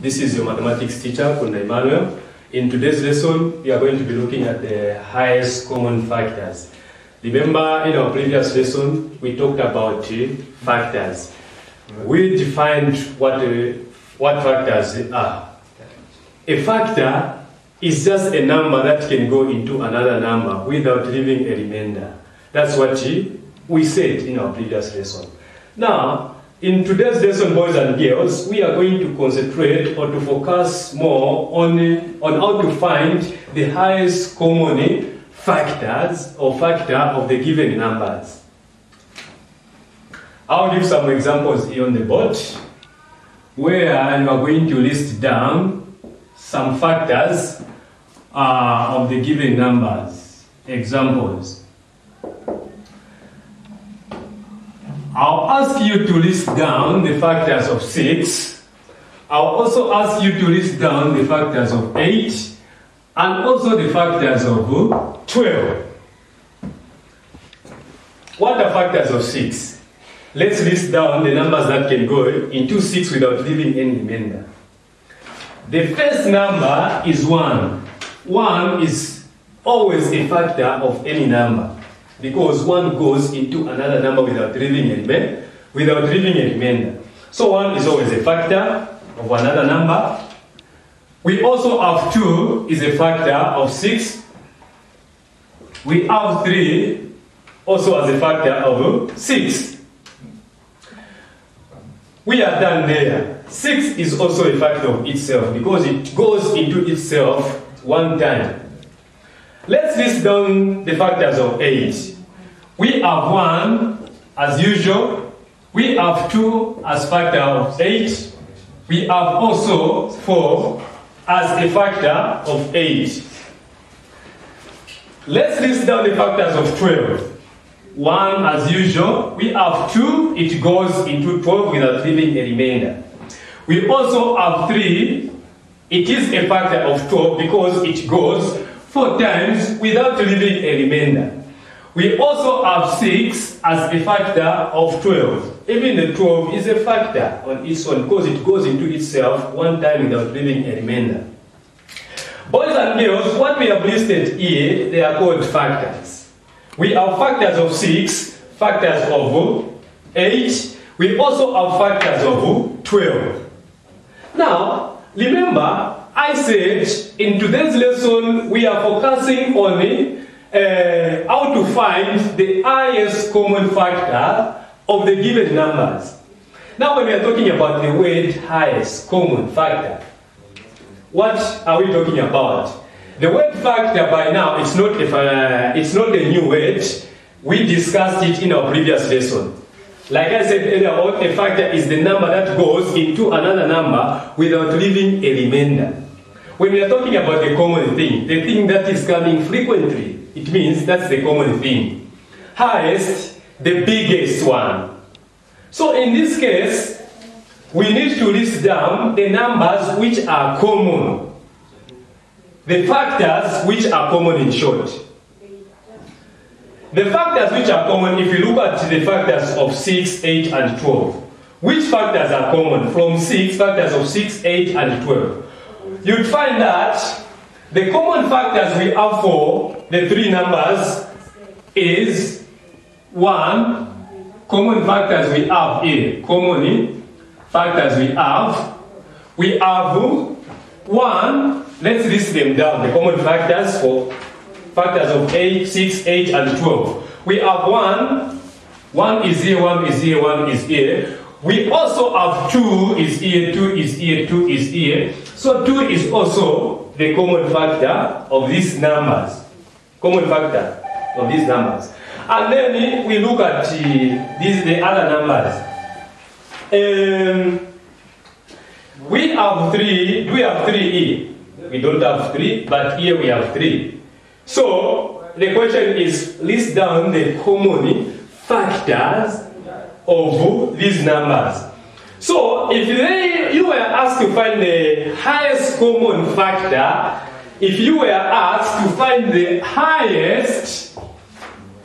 This is your mathematics teacher, Kunda Emmanuel. In today's lesson, we are going to be looking at the highest common factors. Remember, in our previous lesson, we talked about uh, factors. We defined what, uh, what factors are. A factor is just a number that can go into another number without leaving a remainder. That's what we said in our previous lesson. Now, in today's lesson, boys and girls, we are going to concentrate or to focus more on, on how to find the highest common factors or factor of the given numbers. I'll give some examples here on the board where you are going to list down some factors uh, of the given numbers. Examples. I'll ask you to list down the factors of 6. I'll also ask you to list down the factors of 8 and also the factors of 12. What are factors of 6? Let's list down the numbers that can go into 6 without leaving any remainder. The first number is 1. 1 is always a factor of any number because one goes into another number without leaving a remainder. Without leaving a remainder. So one is always a factor of another number. We also have two is a factor of six. We have three also as a factor of six. We are done there. Six is also a factor of itself because it goes into itself one time. Let's list down the factors of 8. We have 1 as usual. We have 2 as factor of 8. We have also 4 as a factor of 8. Let's list down the factors of 12. 1 as usual. We have 2, it goes into 12 without leaving a remainder. We also have 3, it is a factor of 12 because it goes four times without leaving a remainder. We also have 6 as a factor of 12. Even the 12 is a factor on its own because it goes into itself one time without leaving a remainder. Boys and girls, what we have listed here, they are called factors. We have factors of 6, factors of 8, we also have factors of 12. Now, remember, Said in today's lesson we are focusing on uh, how to find the highest common factor of the given numbers. Now, when we are talking about the word highest common factor, what are we talking about? The word factor by now it's not a, uh, it's not a new word. We discussed it in our previous lesson. Like I said earlier on, a factor is the number that goes into another number without leaving a remainder. When we are talking about the common thing, the thing that is coming frequently, it means that's the common thing. Highest, the biggest one. So in this case, we need to list down the numbers which are common. The factors which are common in short. The factors which are common, if you look at the factors of 6, 8, and 12, which factors are common from 6, factors of 6, 8, and 12? You'd find that the common factors we have for the three numbers is 1, common factors we have here, common factors we have, we have 1, let's list them down, the common factors for factors of 8, 6, 8, and 12. We have 1, 1 is here, 1 is here, 1 is here. We also have 2 is here, 2 is here, 2 is here. So 2 is also the common factor of these numbers. Common factor of these numbers. And then we look at uh, these the other numbers. Um, we have 3, do we have 3 here? We don't have 3, but here we have 3. So the question is list down the common factors of these numbers. So if they, you were asked to find the highest common factor, if you were asked to find the highest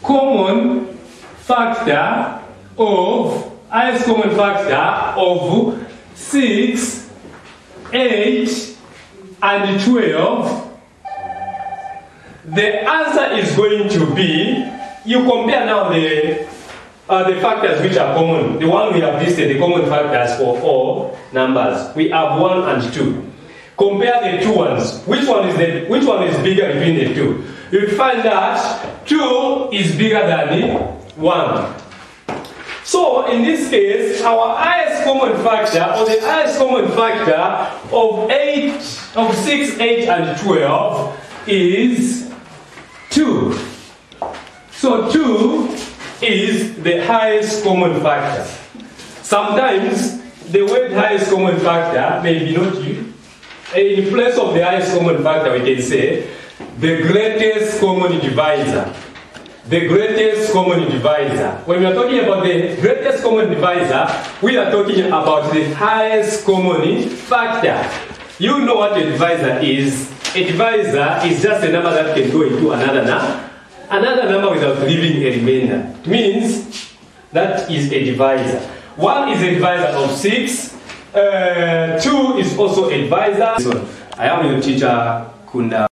common factor of highest common factor of 6, 8 and 12, the answer is going to be, you compare now the, uh, the factors which are common. The one we have listed, the common factors for all numbers. We have 1 and 2. Compare the two ones. Which one is the which one is bigger between the two? You'll find that 2 is bigger than 1. So in this case, our highest common factor, or the highest common factor of 8, of 6, 8, and 12 is 2. So 2 is the highest common factor. Sometimes the word highest common factor may be not used. In place of the highest common factor, we can say the greatest common divisor the greatest common divisor. When we are talking about the greatest common divisor, we are talking about the highest common factor. You know what a divisor is. A divisor is just a number that can go into another number, another number without leaving a remainder. Means that is a divisor. One is a divisor of six. Uh, two is also a divisor. I am your teacher, Kunda.